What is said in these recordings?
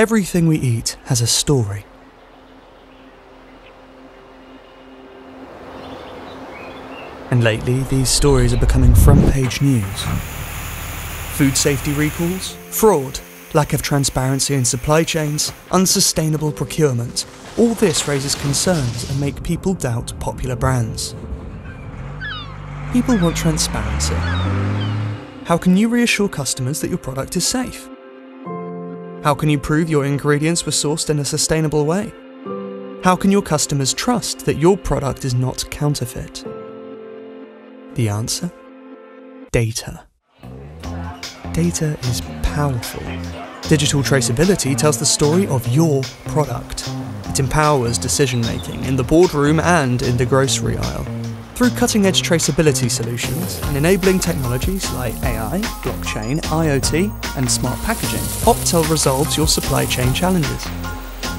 Everything we eat has a story. And lately, these stories are becoming front page news. Food safety recalls, fraud, lack of transparency in supply chains, unsustainable procurement. All this raises concerns and make people doubt popular brands. People want transparency. How can you reassure customers that your product is safe? How can you prove your ingredients were sourced in a sustainable way? How can your customers trust that your product is not counterfeit? The answer? Data. Data is powerful. Digital traceability tells the story of your product. It empowers decision making in the boardroom and in the grocery aisle. Through cutting edge traceability solutions and enabling technologies like AI, blockchain, IoT, and smart packaging, Optel resolves your supply chain challenges.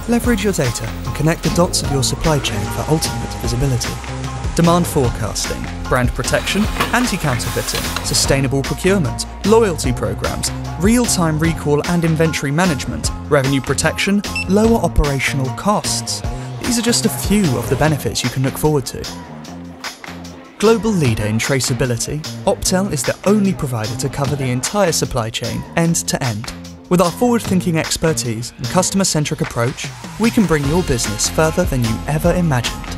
Leverage your data and connect the dots of your supply chain for ultimate visibility. Demand forecasting, brand protection, anti counterfeiting, sustainable procurement, loyalty programs, real time recall and inventory management, revenue protection, lower operational costs. These are just a few of the benefits you can look forward to. Global leader in traceability, Optel is the only provider to cover the entire supply chain end to end. With our forward thinking expertise and customer centric approach, we can bring your business further than you ever imagined.